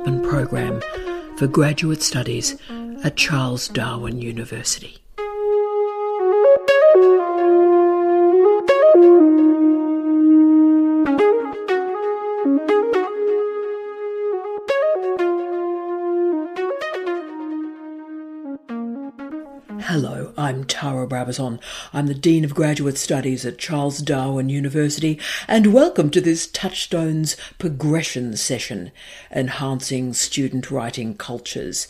Development Program for Graduate Studies at Charles Darwin University. Hello, I'm Tara Brabazon. I'm the Dean of Graduate Studies at Charles Darwin University, and welcome to this Touchstones Progression session, Enhancing Student Writing Cultures.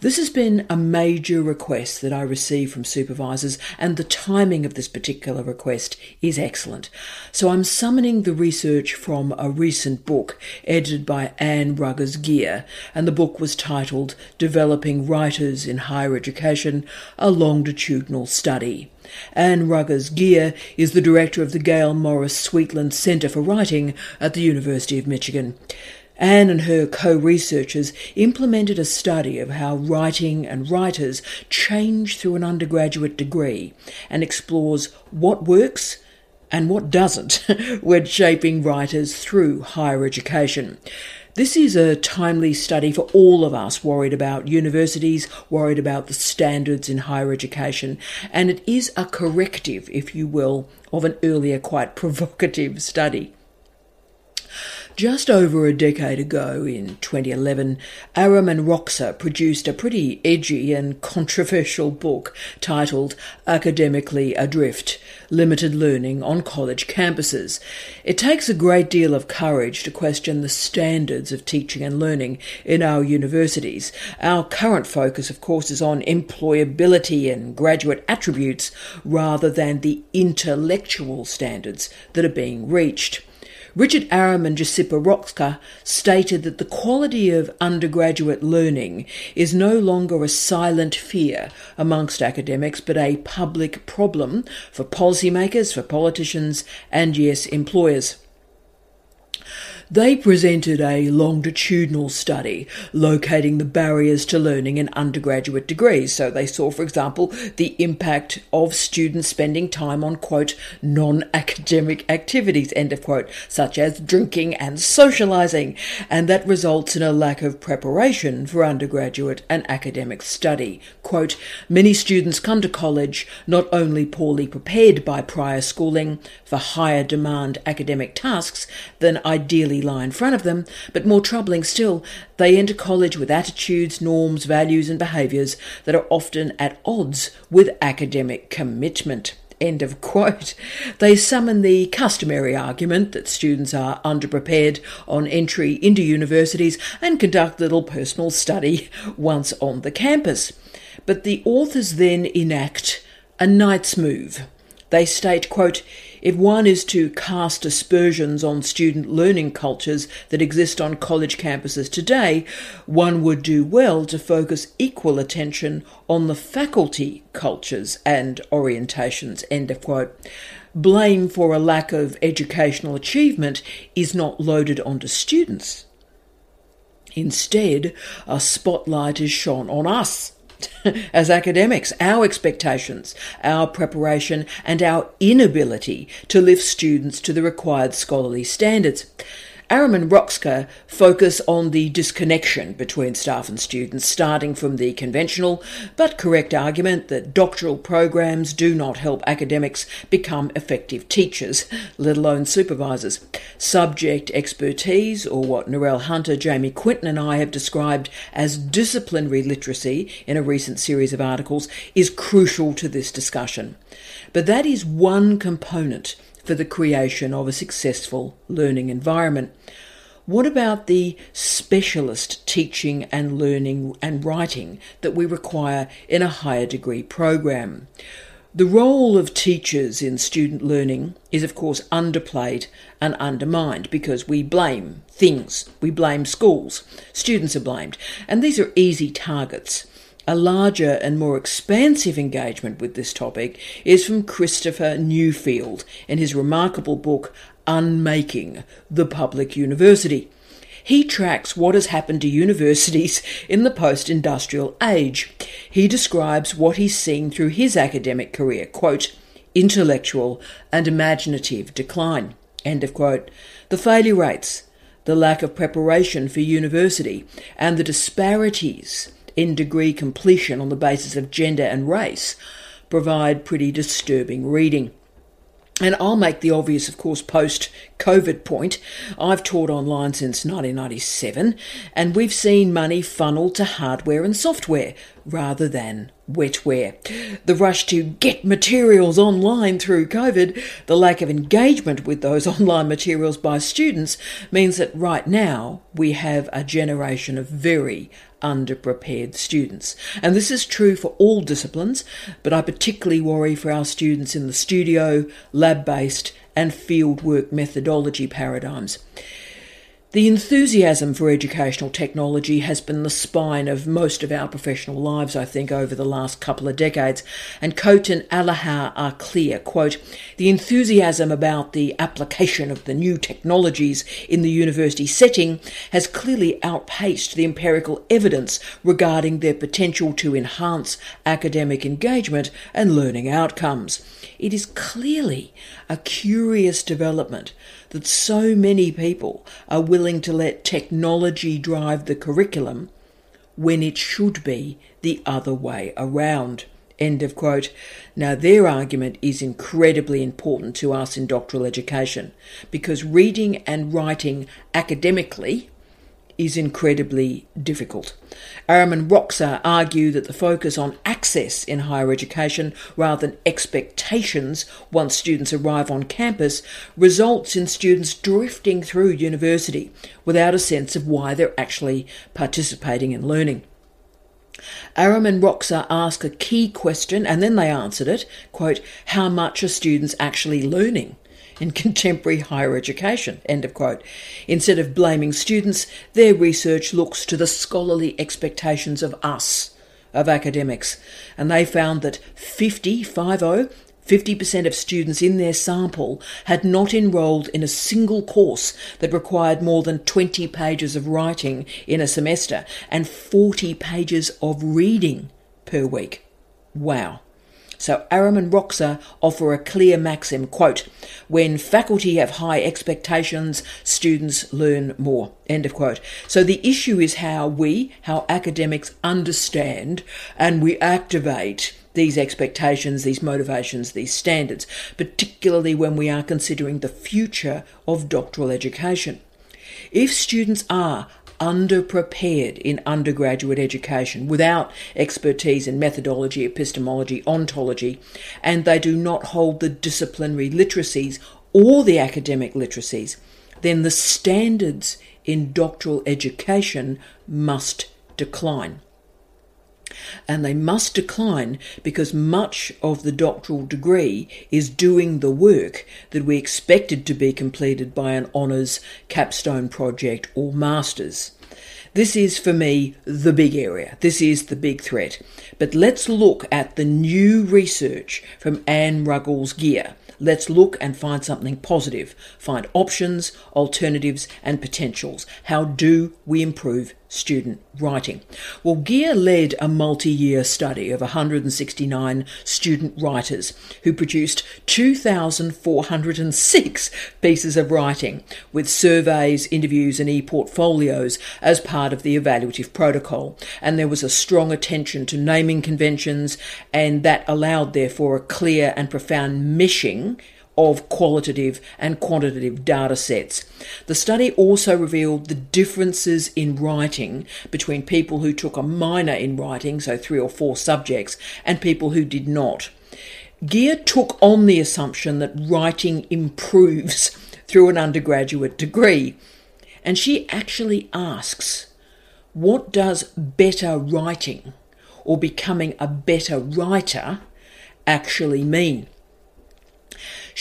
This has been a major request that I received from supervisors, and the timing of this particular request is excellent. So I'm summoning the research from a recent book edited by Anne Ruggles Gere, and the book was titled Developing Writers in Higher Education, a longitudinal study. Anne Ruggles Gere is the director of the Gayle Morris Sweetland Centre for Writing at the University of Michigan. Anne and her co researchers implemented a study of how writing and writers change through an undergraduate degree and explores what works and what doesn't when shaping writers through higher education. This is a timely study for all of us worried about universities, worried about the standards in higher education, and it is a corrective, if you will, of an earlier quite provocative study. Just over a decade ago, in 2011, Arum and Roksa produced a pretty edgy and controversial book titled Academically Adrift Limited Learning on College Campuses. It takes a great deal of courage to question the standards of teaching and learning in our universities. Our current focus, of course, is on employability and graduate attributes rather than the intellectual standards that are being reached. Richard Arum and Josipa Roksa stated that the quality of undergraduate learning is no longer a silent fear amongst academics, but a public problem for policymakers, for politicians, and yes, employers. They presented a longitudinal study locating the barriers to learning in undergraduate degrees. So they saw, for example, the impact of students spending time on, quote, non academic activities, end of quote, such as drinking and socializing. And that results in a lack of preparation for undergraduate and academic study. Quote, many students come to college not only poorly prepared by prior schooling for higher demand academic tasks than ideally lie in front of them, but more troubling still, they enter college with attitudes, norms, values, and behaviours that are often at odds with academic commitment. End of quote. They summon the customary argument that students are underprepared on entry into universities and conduct little personal study once on the campus. But the authors then enact a knight's move. They state, quote, if one is to cast aspersions on student learning cultures that exist on college campuses today, one would do well to focus equal attention on the faculty cultures and orientations. End of quote. Blame for a lack of educational achievement is not loaded onto students. Instead, a spotlight is shone on us as academics, our expectations, our preparation, and our inability to lift students to the required scholarly standards. Arum and Roksa focus on the disconnection between staff and students, starting from the conventional but correct argument that doctoral programs do not help academics become effective teachers, let alone supervisors. Subject expertise, or what Narelle Hunter, Jamie Quinton, and I have described as disciplinary literacy in a recent series of articles, is crucial to this discussion. But that is one component for the creation of a successful learning environment. What about the specialist teaching and learning and writing that we require in a higher degree program? The role of teachers in student learning is, of course, underplayed and undermined because we blame things. We blame schools. Students are blamed. And these are easy targets. A larger and more expansive engagement with this topic is from Christopher Newfield in his remarkable book Unmaking the Public University. He tracks what has happened to universities in the post industrial age. He describes what he's seen through his academic career, quote, intellectual and imaginative decline, end of quote. The failure rates, the lack of preparation for university, and the disparities in degree completion on the basis of gender and race provide pretty disturbing reading. And I'll make the obvious, of course, post COVID point. I've taught online since 1997, and we've seen money funneled to hardware and software rather than wetware. The rush to get materials online through COVID, the lack of engagement with those online materials by students, means that right now we have a generation of very underprepared students. And this is true for all disciplines, but I particularly worry for our students in the studio, lab based, and fieldwork methodology paradigms. The enthusiasm for educational technology has been the spine of most of our professional lives, I think, over the last couple of decades. And Coate and Allihar are clear. Quote, the enthusiasm about the application of the new technologies in the university setting has clearly outpaced the empirical evidence regarding their potential to enhance academic engagement and learning outcomes. It is clearly a curious development that so many people are willing to let technology drive the curriculum when it should be the other way around. End of quote. Now, their argument is incredibly important to us in doctoral education because reading and writing academically is incredibly difficult. Arum and Roksa argue that the focus on access in higher education rather than expectations once students arrive on campus results in students drifting through university without a sense of why they're actually participating in learning. Arum and Roksa ask a key question and then they answered it quote, How much are students actually learning? In contemporary higher education. End of quote. Instead of blaming students, their research looks to the scholarly expectations of us, of academics, and they found that 50, 50, 50% of students in their sample had not enrolled in a single course that required more than 20 pages of writing in a semester and 40 pages of reading per week. Wow. So Arum and Roksa offer a clear maxim, quote, when faculty have high expectations, students learn more, end of quote. So the issue is how we, how academics understand and we activate these expectations, these motivations, these standards, particularly when we are considering the future of doctoral education. If students are underprepared in undergraduate education without expertise in methodology, epistemology, ontology, and they do not hold the disciplinary literacies or the academic literacies, then the standards in doctoral education must decline. And they must decline because much of the doctoral degree is doing the work that we expected to be completed by an honours, capstone project, or master's. This is for me the big area. This is the big threat. But let's look at the new research from Anne Ruggles Gere. Let's look and find something positive, find options, alternatives, and potentials. How do we improve student writing? Well, Gere led a multi year study of 169 student writers who produced 2,406 pieces of writing with surveys, interviews, and e portfolios as part of the evaluative protocol. And there was a strong attention to naming conventions, and that allowed, therefore, a clear and profound meshing of qualitative and quantitative data sets. The study also revealed the differences in writing between people who took a minor in writing, so three or four subjects, and people who did not. Gere took on the assumption that writing improves through an undergraduate degree, and she actually asks, What does better writing or becoming a better writer actually mean?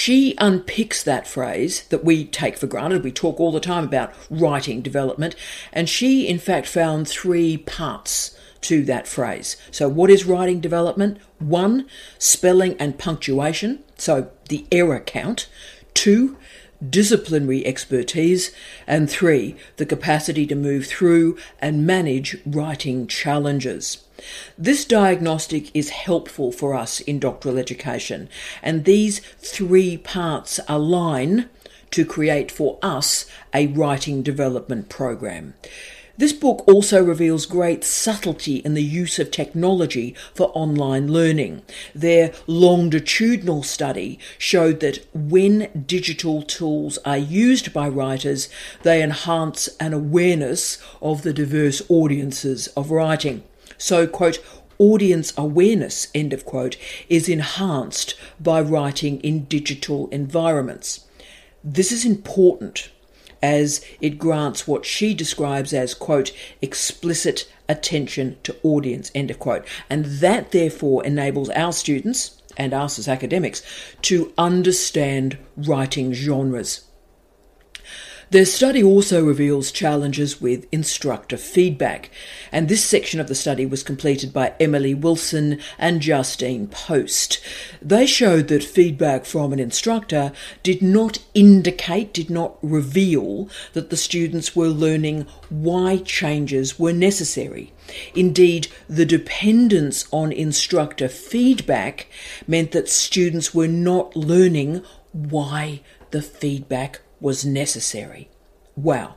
She unpicks that phrase that we take for granted. We talk all the time about writing development, and she, in fact, found three parts to that phrase. So, what is writing development? One, spelling and punctuation, so the error count. Two, disciplinary expertise, and three, the capacity to move through and manage writing challenges. This diagnostic is helpful for us in doctoral education, and these three parts align to create for us a writing development program. This book also reveals great subtlety in the use of technology for online learning. Their longitudinal study showed that when digital tools are used by writers, they enhance an awareness of the diverse audiences of writing. So, quote, audience awareness, end of quote, is enhanced by writing in digital environments. This is important as it grants what she describes as, quote, explicit attention to audience, end of quote. And that therefore enables our students and us as academics to understand writing genres. Their study also reveals challenges with instructor feedback, and this section of the study was completed by Emily Wilson and Justine Post. They showed that feedback from an instructor did not indicate, did not reveal that the students were learning why changes were necessary. Indeed, the dependence on instructor feedback meant that students were not learning why the feedback was necessary. Wow.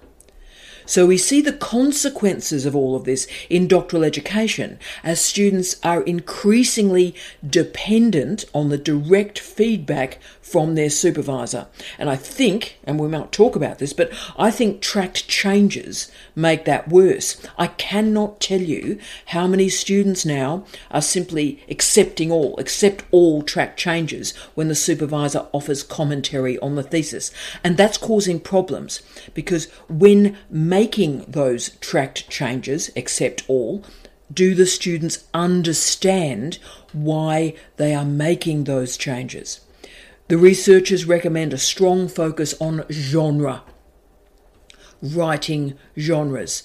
So we see the consequences of all of this in doctoral education as students are increasingly dependent on the direct feedback from their supervisor. And I think, and we might talk about this, but I think tracked changes make that worse. I cannot tell you how many students now are simply accepting all, accept all track changes when the supervisor offers commentary on the thesis. And that's causing problems because when making those tracked changes, accept all, do the students understand why they are making those changes? The researchers recommend a strong focus on genre, writing genres.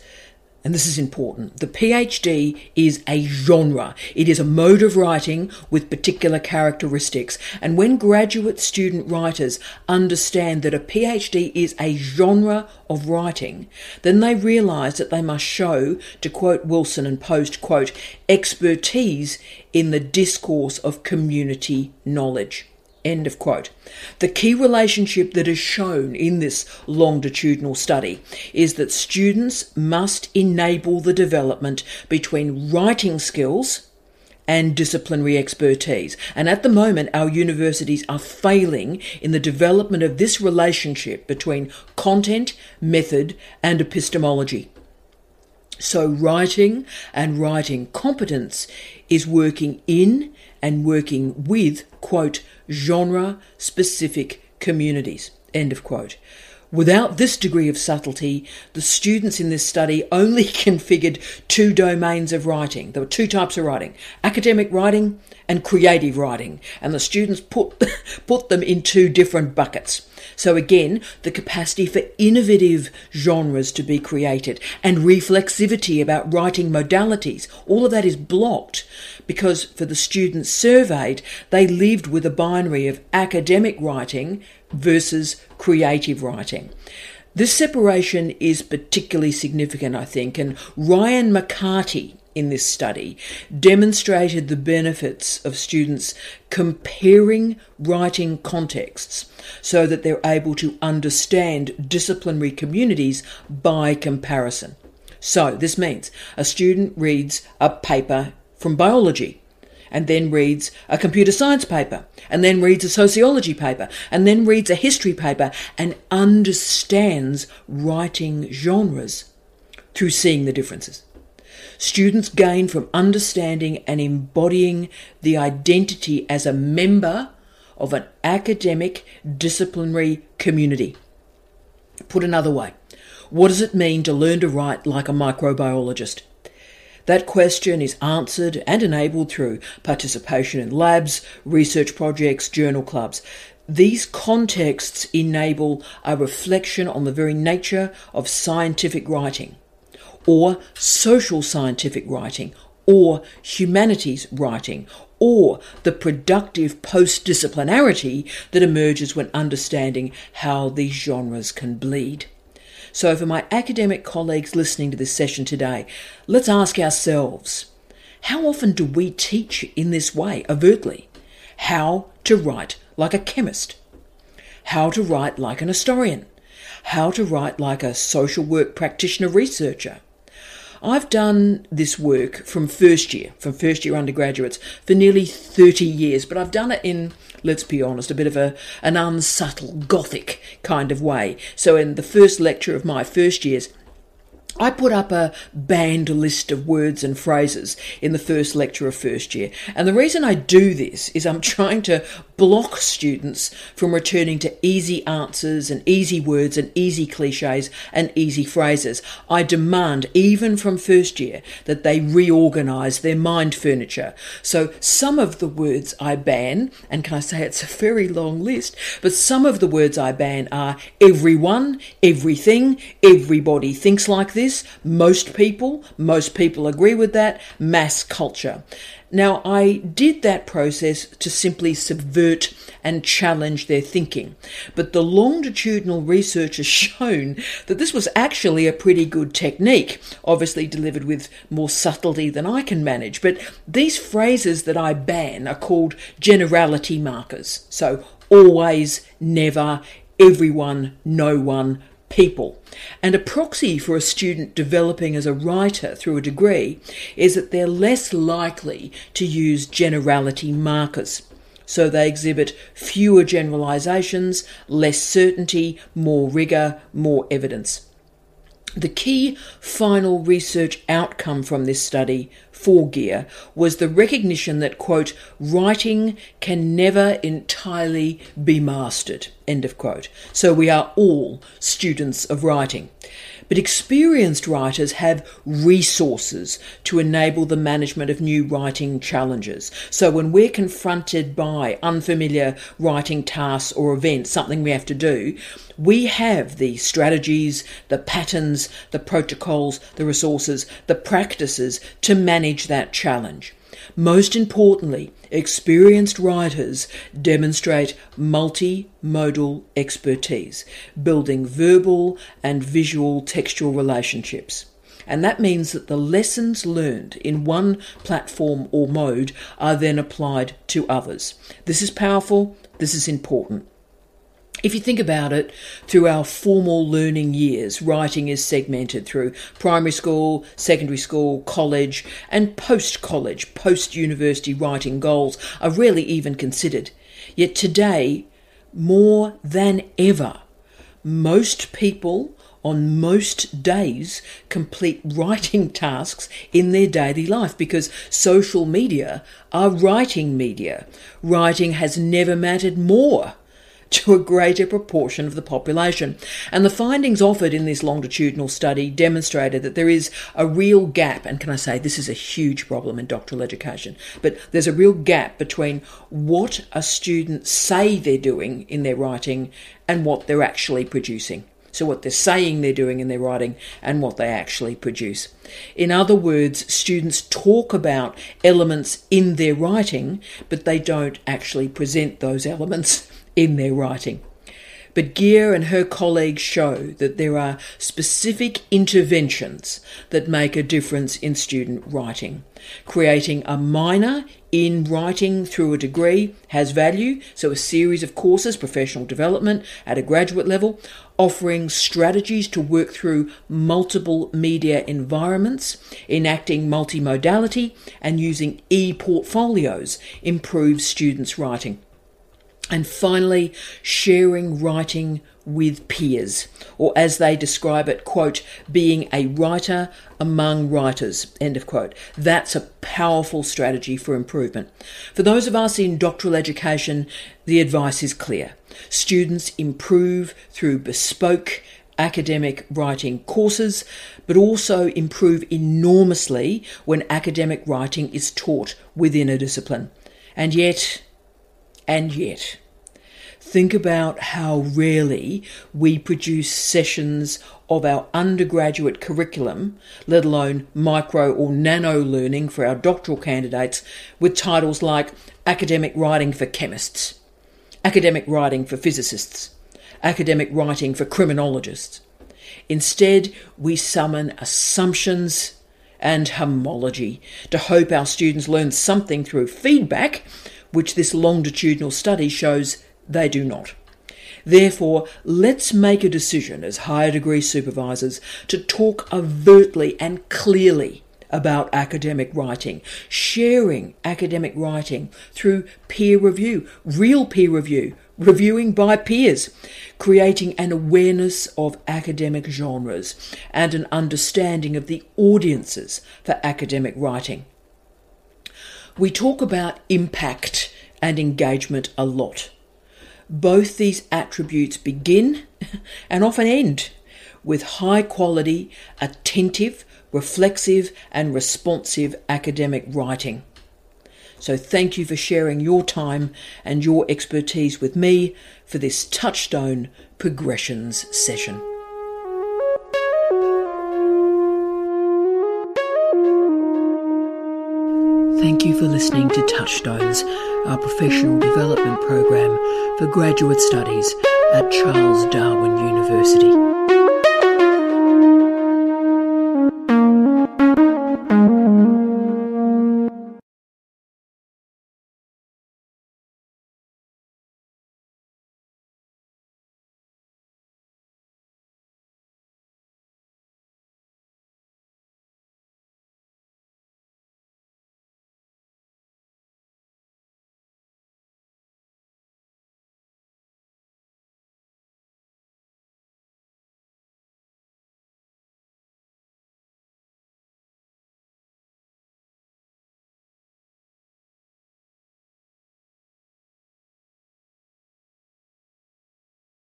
And this is important. The PhD is a genre. It is a mode of writing with particular characteristics. And when graduate student writers understand that a PhD is a genre of writing, then they realize that they must show, to quote Wilson and Post, quote, expertise in the discourse of community knowledge. End of quote. The key relationship that is shown in this longitudinal study is that students must enable the development between writing skills and disciplinary expertise. And at the moment, our universities are failing in the development of this relationship between content, method, and epistemology. So, writing and writing competence is working in and working with, quote, genre specific communities, end of quote. Without this degree of subtlety, the students in this study only configured two domains of writing. There were two types of writing academic writing and creative writing, and the students put, put them in two different buckets. So, again, the capacity for innovative genres to be created and reflexivity about writing modalities, all of that is blocked because for the students surveyed, they lived with a binary of academic writing versus creative writing. This separation is particularly significant, I think, and Ryan McCarty in this study demonstrated the benefits of students comparing writing contexts so that they're able to understand disciplinary communities by comparison. So, this means a student reads a paper from biology and then reads a computer science paper, and then reads a sociology paper, and then reads a history paper, and understands writing genres through seeing the differences. Students gain from understanding and embodying the identity as a member of an academic disciplinary community. Put another way, what does it mean to learn to write like a microbiologist? That question is answered and enabled through participation in labs, research projects, journal clubs. These contexts enable a reflection on the very nature of scientific writing, or social scientific writing, or humanities writing, or the productive post disciplinarity that emerges when understanding how these genres can bleed. So, for my academic colleagues listening to this session today, let's ask ourselves how often do we teach in this way, overtly? How to write like a chemist? how to write like an historian, how to write like a social work practitioner researcher. I've done this work from first year, from first year undergraduates, for nearly 30 years, but I've done it in, let's be honest, a bit of a, an unsubtle gothic kind of way. So in the first lecture of my first years, I put up a banned list of words and phrases in the first lecture of first year. And the reason I do this is I'm trying to block students from returning to easy answers and easy words and easy cliches and easy phrases. I demand, even from first year, that they reorganise their mind furniture. So some of the words I ban, and can I say it's a very long list, but some of the words I ban are everyone, everything, everybody thinks like this, most people, most people agree with that, mass culture. Now, I did that process to simply subvert and challenge their thinking, but the longitudinal research has shown that this was actually a pretty good technique, obviously delivered with more subtlety than I can manage. But these phrases that I ban are called generality markers. So, always, never, everyone, no one, people. And a proxy for a student developing as a writer through a degree is that they're less likely to use generality markers. So they exhibit fewer generalizations, less certainty, more rigour, more evidence. The key final research outcome from this study for Gere was the recognition that, quote, writing can never entirely be mastered, end of quote. So we are all students of writing. But experienced writers have resources to enable the management of new writing challenges. So when we're confronted by unfamiliar writing tasks or events, something we have to do, we have the strategies, the patterns, the protocols, the resources, the practices to manage that challenge. Most importantly, experienced writers demonstrate multimodal expertise, building verbal and visual textual relationships. And that means that the lessons learned in one platform or mode are then applied to others. This is powerful, this is important. If you think about it, through our formal learning years, writing is segmented through primary school, secondary school, college, and post college, post university writing goals are rarely even considered. Yet today, more than ever, most people on most days complete writing tasks in their daily life because social media are writing media. Writing has never mattered more to a greater proportion of the population. And the findings offered in this longitudinal study demonstrated that there is a real gap, and can I say this is a huge problem in doctoral education, but there's a real gap between what a student say they're doing in their writing and what they're actually producing. So, what they're saying they're doing in their writing and what they actually produce. In other words, students talk about elements in their writing, but they don't actually present those elements in their writing. But Gere and her colleagues show that there are specific interventions that make a difference in student writing. Creating a minor in writing through a degree has value, so a series of courses, professional development at a graduate level, offering strategies to work through multiple media environments, enacting multimodality, and using e portfolios improves students' writing. And finally, sharing writing with peers, or as they describe it, quote, being a writer among writers, end of quote. That's a powerful strategy for improvement. For those of us in doctoral education, the advice is clear. Students improve through bespoke academic writing courses, but also improve enormously when academic writing is taught within a discipline. And yet, and yet, think about how rarely we produce sessions of our undergraduate curriculum, let alone micro or nano learning for our doctoral candidates, with titles like Academic Writing for Chemists, Academic Writing for Physicists, Academic Writing for Criminologists. Instead, we summon assumptions and homology to hope our students learn something through feedback which this longitudinal study shows they do not. Therefore, let's make a decision as higher degree supervisors to talk overtly and clearly about academic writing, sharing academic writing through peer review, real peer review, reviewing by peers, creating an awareness of academic genres and an understanding of the audiences for academic writing. We talk about impact and engagement a lot. Both these attributes begin and often end with high quality, attentive, reflexive, and responsive academic writing. So, thank you for sharing your time and your expertise with me for this Touchstone Progressions session. Thank you for listening to Touchstones, our professional development program for graduate studies at Charles Darwin University.